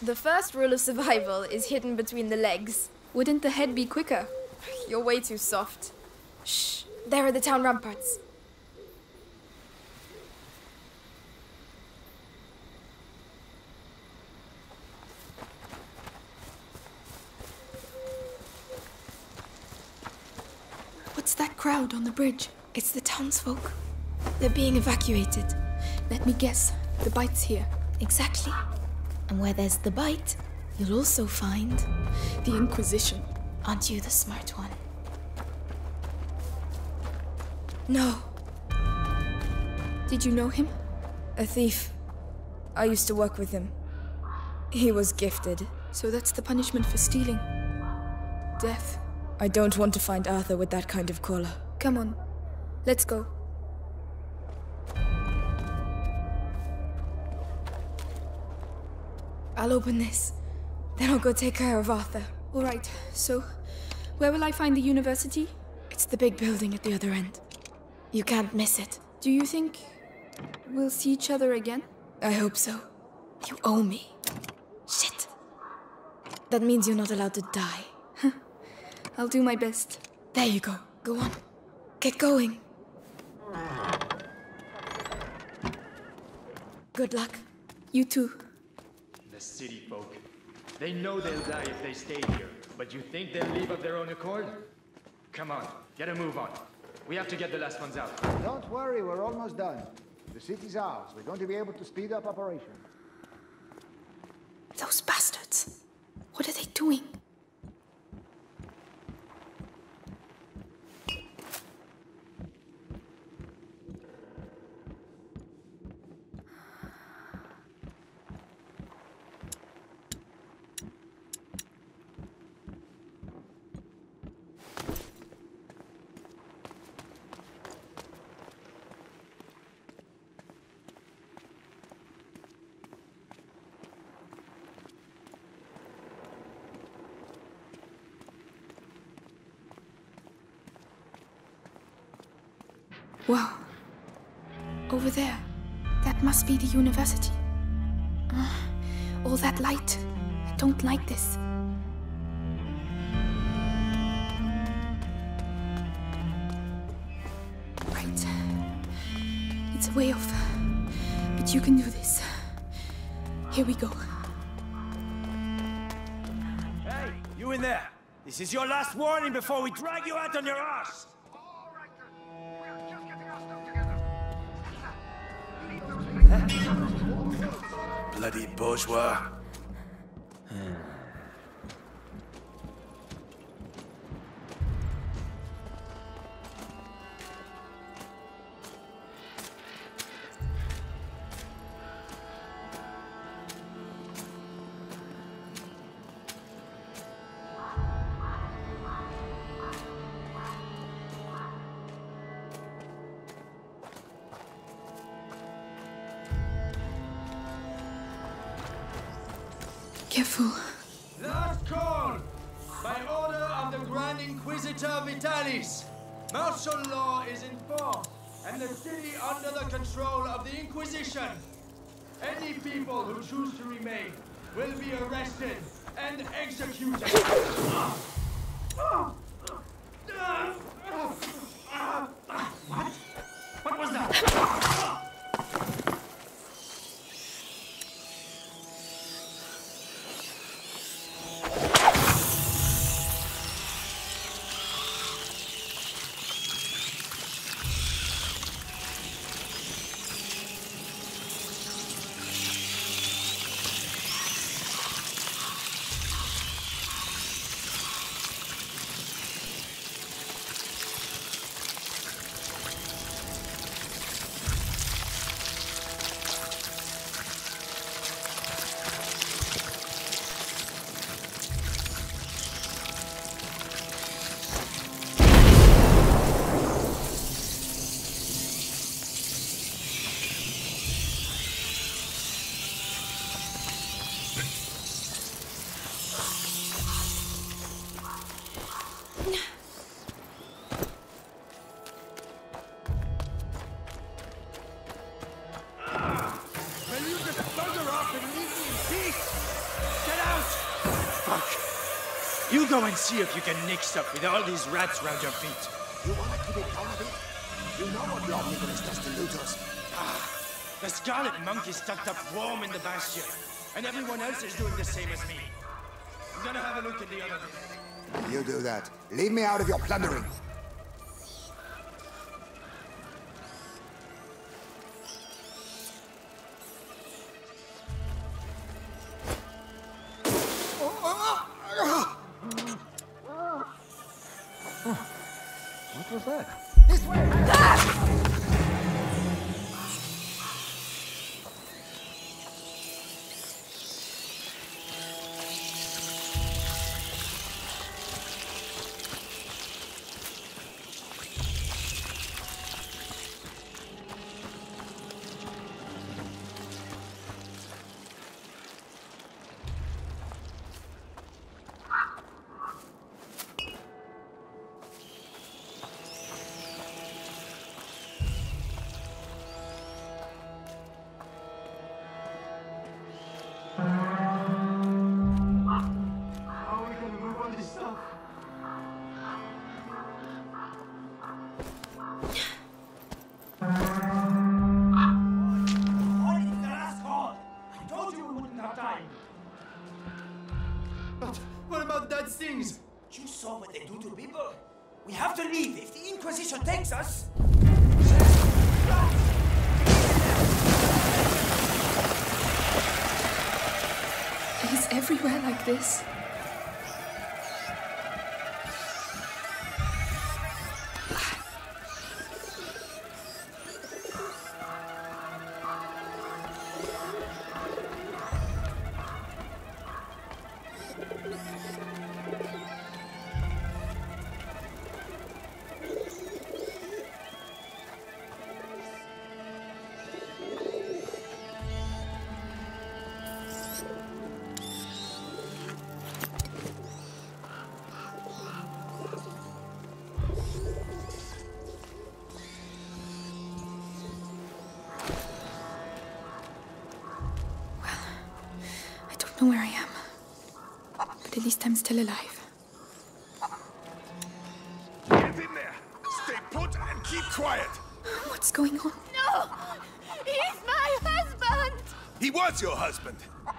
The first rule of survival is hidden between the legs. Wouldn't the head be quicker? You're way too soft. Shh, there are the town ramparts. What's that crowd on the bridge? It's the townsfolk. They're being evacuated. Let me guess. The bite's here. Exactly. And where there's the bite, you'll also find The Inquisition. Aren't you the smart one? No, Did you know him? a thief. I used to work with him. He was gifted. So that's the punishment for stealing. Death. I don't want to find Arthur with that kind of collar. Come on. Let's go. I'll open this. Then I'll go take care of Arthur. All right. So, where will I find the university? It's the big building at the other end. You can't miss it. Do you think we'll see each other again? I hope so. You owe me. Shit. That means you're not allowed to die. I'll do my best. There you go. Go on. Get going. Good luck. You too. The city folk. They know they'll die if they stay here, but you think they'll leave of their own accord? Come on, get a move on. We have to get the last ones out. Don't worry, we're almost done. The city's ours. We're going to be able to speed up operation. Those bastards. What are they doing? Wow. Over there. That must be the university. Ah, all that light. I don't like this. Right. It's a way off. But you can do this. Here we go. Hey, you in there! This is your last warning before we drag you out on your ass! Bloody bourgeois. Hmm. Executed. You go and see if you can nix up with all these rats round your feet. You wanna keep it out of it? You know what Lord Nicholas does to looters. Ah, the Scarlet Monkey is tucked up warm in the bastion, and everyone else is doing the same as me. I'm gonna have a look at the other you do that. Leave me out of your plundering. Everywhere like this. He was your husband.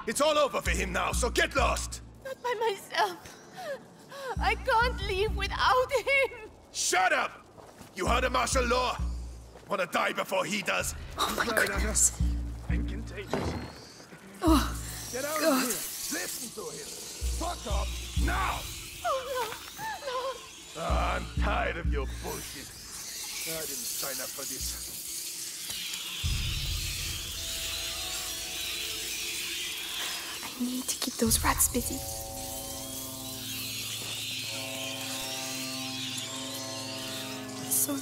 It's all over for him now, so get lost! Not by myself. I can't leave without him. Shut up! You heard of martial law? Wanna die before he does? Oh my goodness. And contagious. Oh, Get out God. of here! Listen to him! Fuck off! Now! Oh no, no. Ah, I'm tired of your bullshit. I didn't sign up for this. Need to keep those rats busy. Sorry.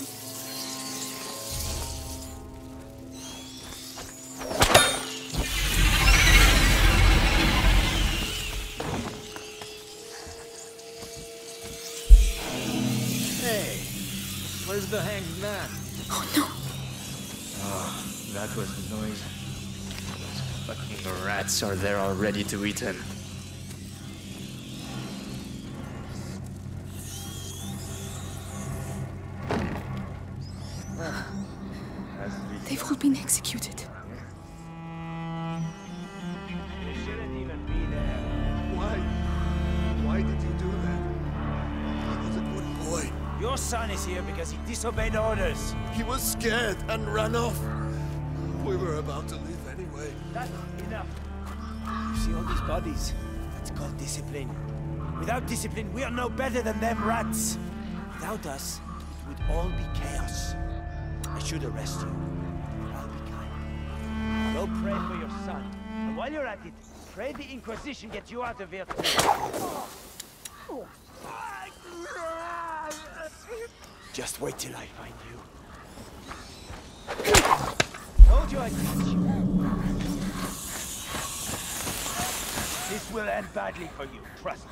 Hey, where's the hanged man? Oh no. Ah, that was the noise. Fucking rats are there already to eat him. They've all been executed. You shouldn't even be there. Why? Why did you do that? He was a good boy. Your son is here because he disobeyed orders. He was scared and ran off. We were about to That's enough. You see all these bodies? That's called discipline. Without discipline, we are no better than them rats. Without us, it would all be chaos. I should arrest you. I'll be kind. Go pray for your son. And while you're at it, pray the Inquisition gets you out of here. Just wait till I find you. This will end badly for you, trust me.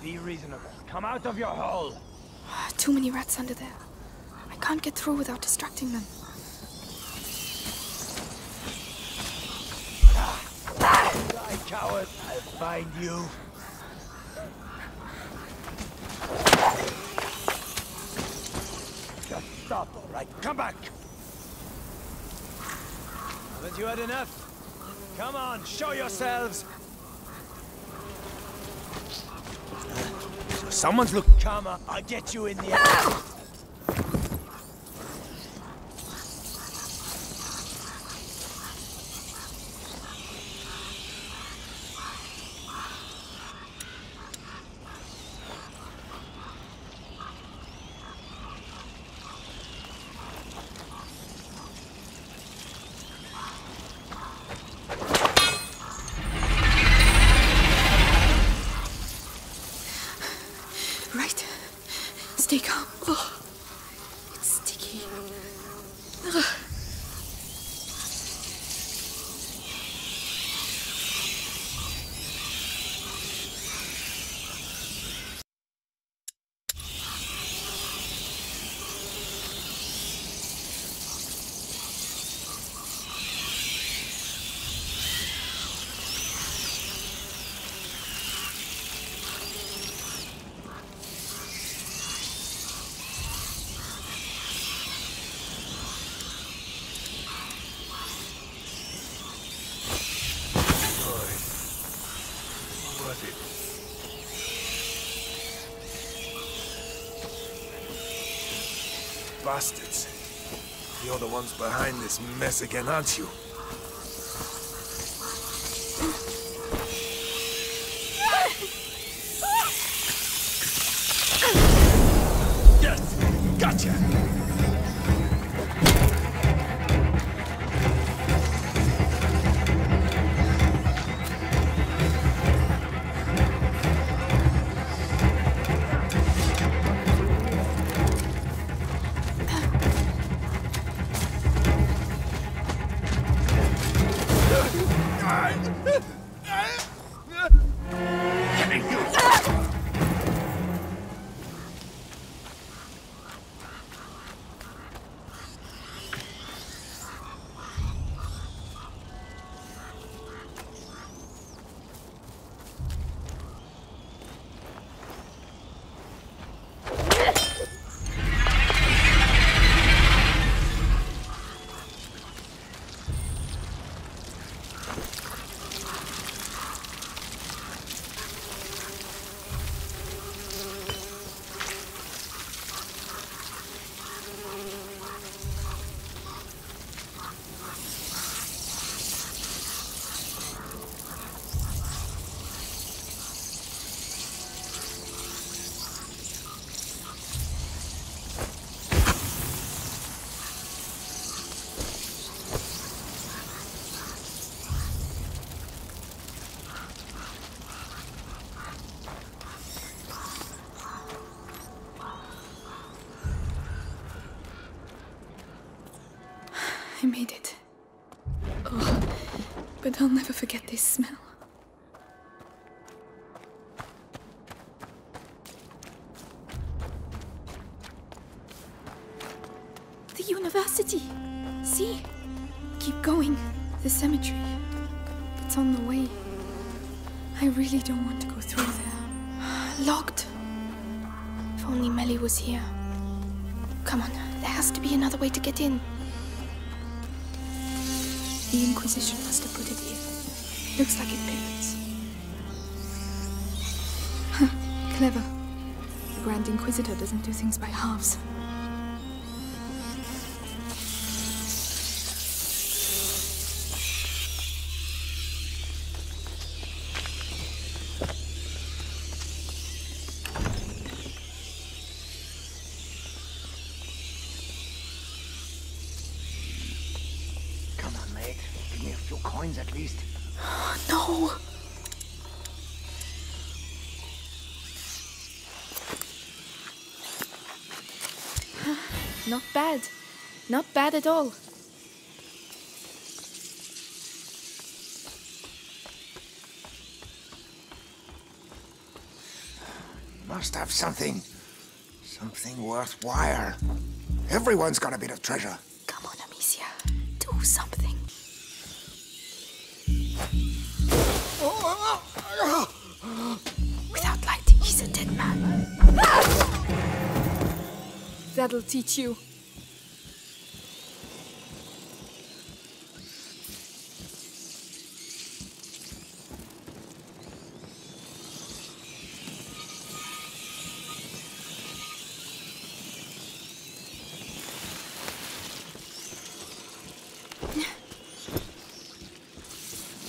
Be reasonable. Come out of your hole! Ah, too many rats under there. I can't get through without distracting them. Die, coward! I'll find you. Just stop, all right? Come back! Haven't you had enough? Come on, show yourselves! So someone's look. Come on, I'll get you in the Bastards. You're the ones behind this mess again, aren't you? I'll never forget this smell. The university! See? Keep going. The cemetery. It's on the way. I really don't want to go through there. Locked. If only Mélie was here. Come on, there has to be another way to get in. The Inquisition must have put it here. Looks like it pivots. Huh, clever. The Grand Inquisitor doesn't do things by halves. Not bad. Not bad at all. Must have something. Something worthwhile. Everyone's got a bit of treasure. Come on, Amicia. Do something. That'll teach you.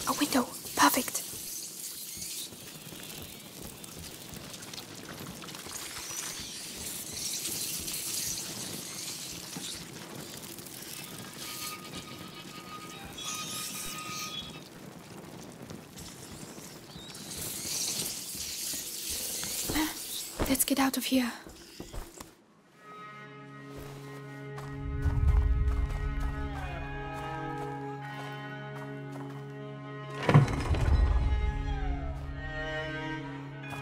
A window. Perfect. Out of here.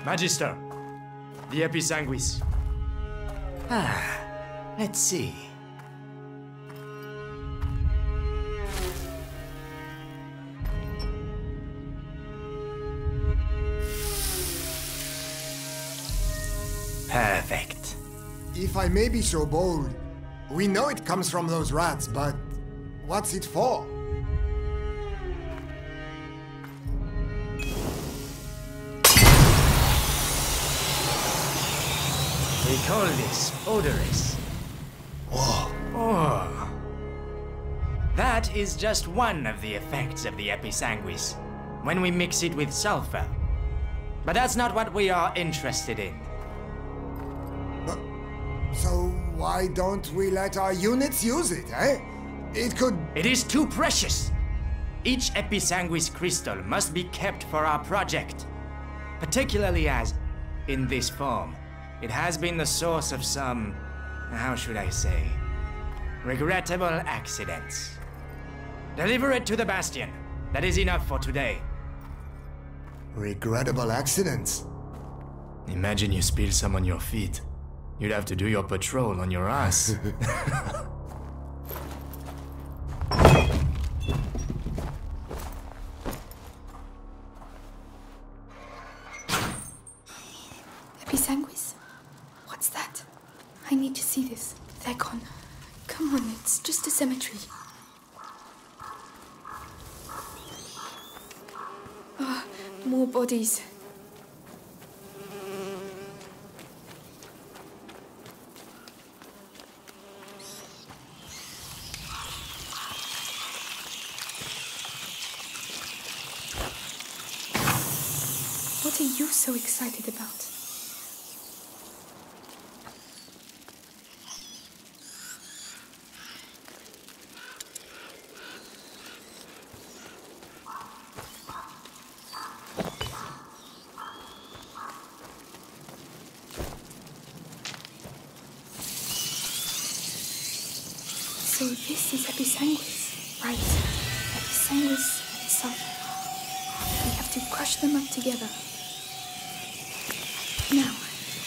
Magister, the Episanguis. Ah, let's see. If I may be so bold, we know it comes from those rats, but what's it for? We call this Odoris. Whoa. Oh. That is just one of the effects of the episanguis, when we mix it with sulfur. But that's not what we are interested in. Why don't we let our units use it, eh? It could... It is too precious! Each episanguis crystal must be kept for our project. Particularly as, in this form, it has been the source of some, how should I say, regrettable accidents. Deliver it to the Bastion. That is enough for today. Regrettable accidents? Imagine you spill some on your feet. You'd have to do your patrol on your ass. Episanguis? What's that? I need to see this. They're gone. Come on, it's just a cemetery. Ah, more bodies. What are you so excited about? So this is Episanguis, right? Episanguis and sulfur. We have to crush them up together. Now,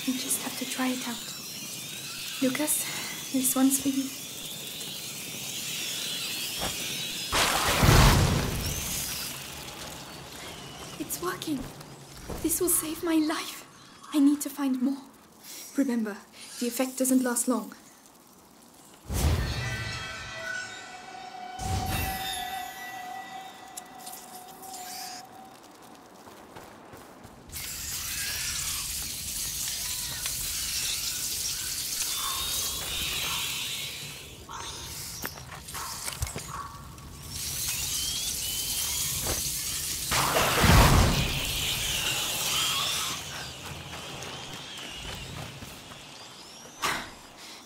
we just have to try it out. Lucas, this one's for you. It's working. This will save my life. I need to find more. Remember, the effect doesn't last long.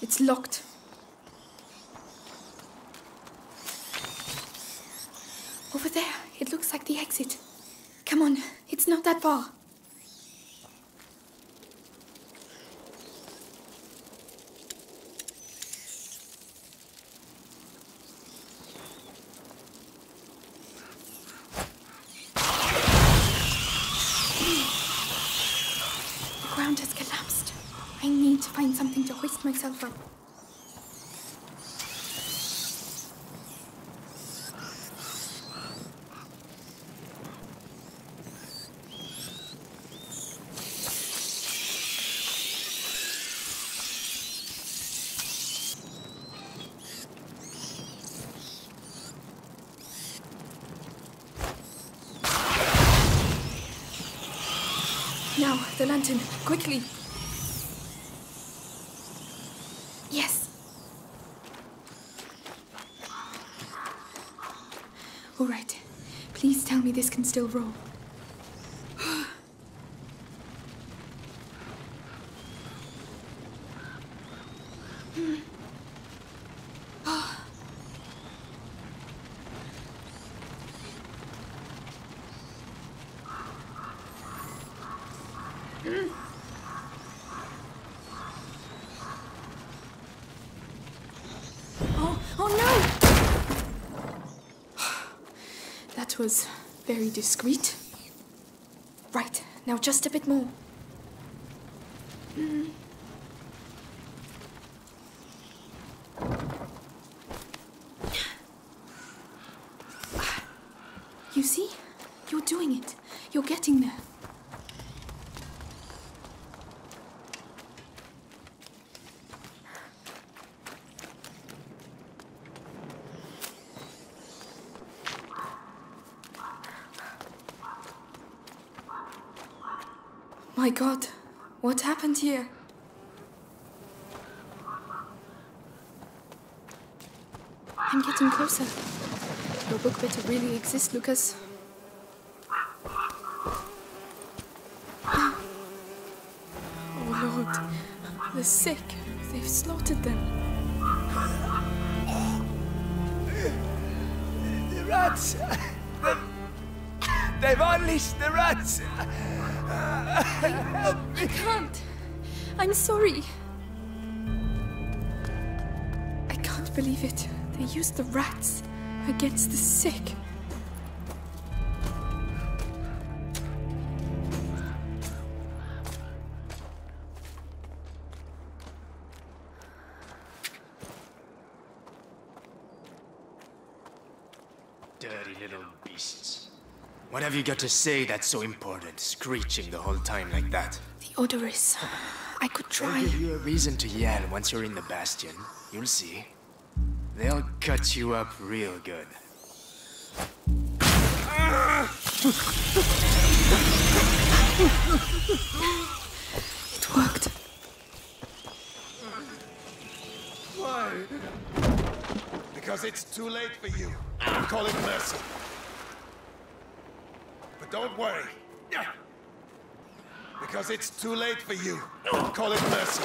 It's locked. Over there, it looks like the exit. Come on, it's not that far. The ground has collapsed. I need to find something to hoist myself up. Now, the lantern, quickly. Yes. All right. Please tell me this can still roll. Oh, oh no! That was very discreet. Right, now just a bit more. Mm. You see? You're doing it. You're getting there. My god, what happened here? I'm getting closer. Your book better really exist, Lucas. Oh lord, the sick. They've slaughtered them. The rats! They've unleashed the rats! I can't. I'm sorry. I can't believe it. They used the rats against the sick. Dirty little beasts. What have you got to say that's so important, screeching the whole time like that? The Odoris. I could They'll try. give you a reason to yell once you're in the bastion. You'll see. They'll cut you up real good. It worked. Why? Because it's too late for you. Call it mercy. Don't worry. Because it's too late for you. Call it mercy.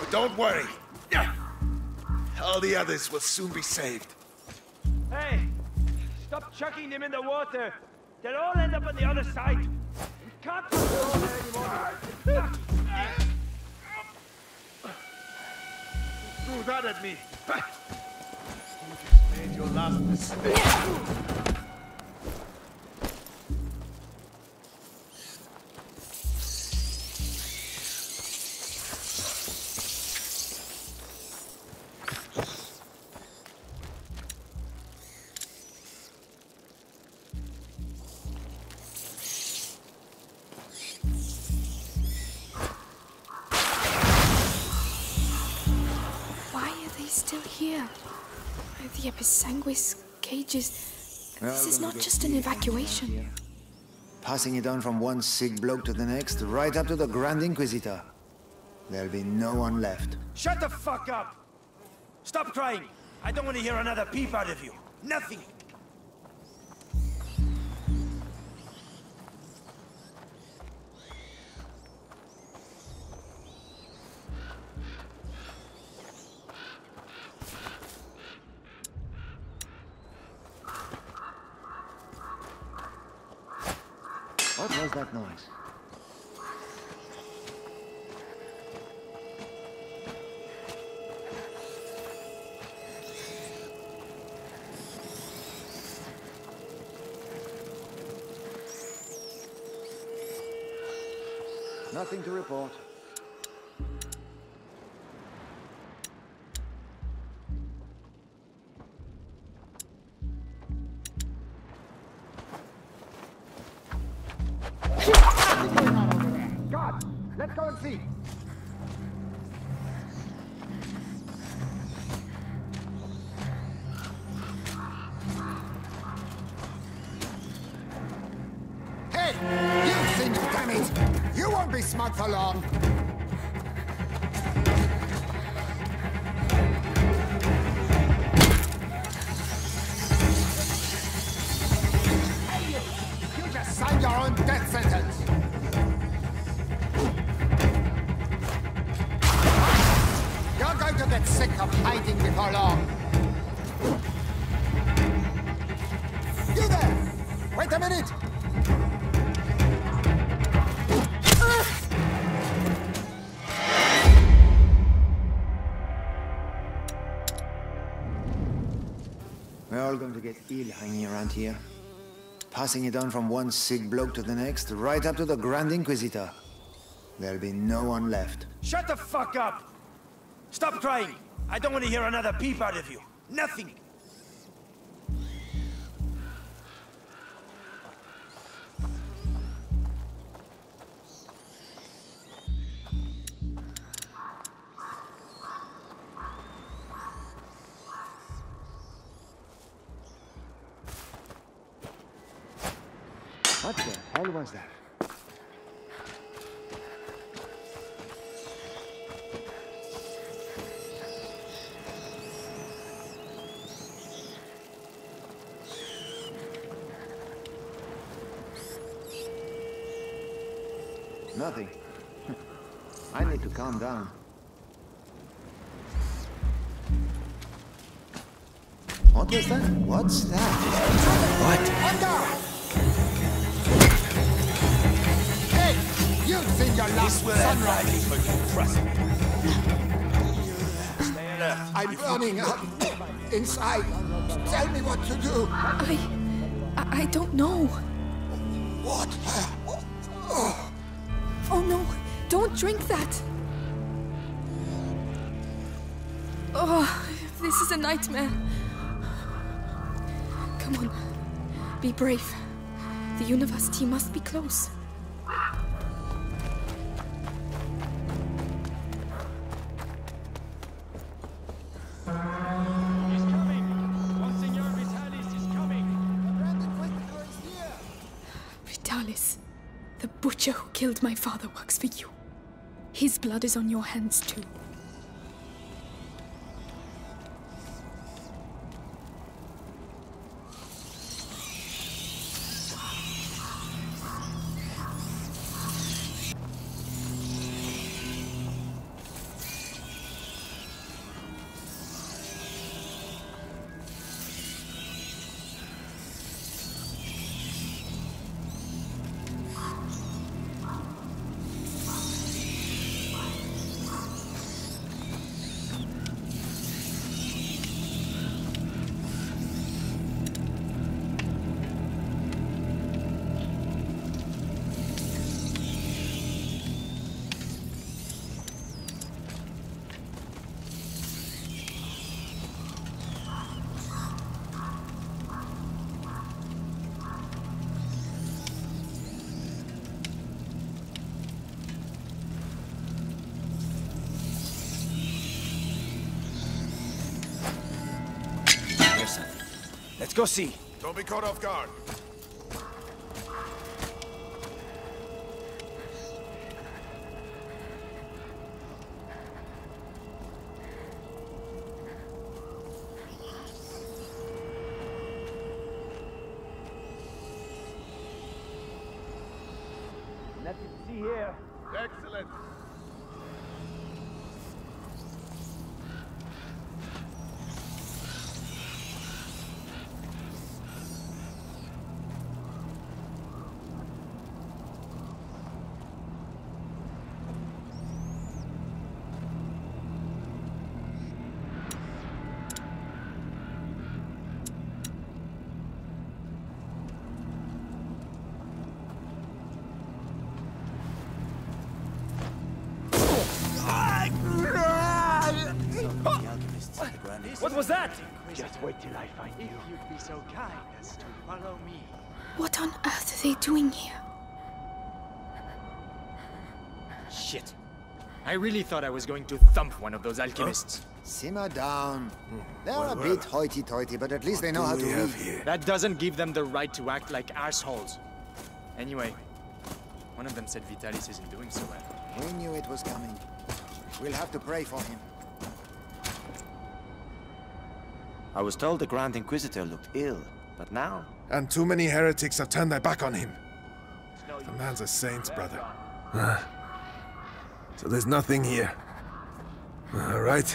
But don't worry. Yeah. All the others will soon be saved. Hey! Stop chucking them in the water! They'll all end up on the other side! We can't control them anymore! Threw that at me. You just made your last mistake. Episanguis cages. Well, This is not just an evacuation. Passing it on from one sick bloke to the next, right up to the Grand Inquisitor. There'll be no one left. Shut the fuck up! Stop crying! I don't want to hear another peep out of you. Nothing! Was that noise? Nothing to report. You think, damn it! You won't be smug for long! You just signed your own death sentence! You're going to get sick of hiding before long! Hanging around here. Passing it on from one sick bloke to the next, right up to the Grand Inquisitor. There'll be no one left. Shut the fuck up! Stop crying! I don't want to hear another peep out of you. Nothing! What the hell was that? Nothing. I need to calm down. What was that? What's that? What? You think you're last will end sunrise? badly for you, trust me. I'm burning up inside. Tell me what to do. I. I, I don't know. What? Oh, oh no, don't drink that! Oh, this is a nightmare. Come on, be brave. The university must be close. Killed my father works for you. His blood is on your hands too. Go see. Don't be caught off guard. Nothing to see here. Excellent. Wait till I find you. If you'd be so kind as to follow me. What on earth are they doing here? Shit. I really thought I was going to thump one of those alchemists. Oh, simmer down. They're a bit hoity-toity, but at least they know how to read. That doesn't give them the right to act like assholes. Anyway, one of them said Vitalis isn't doing so well. We knew it was coming. We'll have to pray for him. I was told the Grand Inquisitor looked ill, but now... And too many heretics have turned their back on him. The man's a saint, brother. Ah. So there's nothing here. All right.